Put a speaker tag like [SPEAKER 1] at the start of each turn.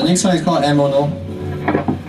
[SPEAKER 1] the next one is called Emono.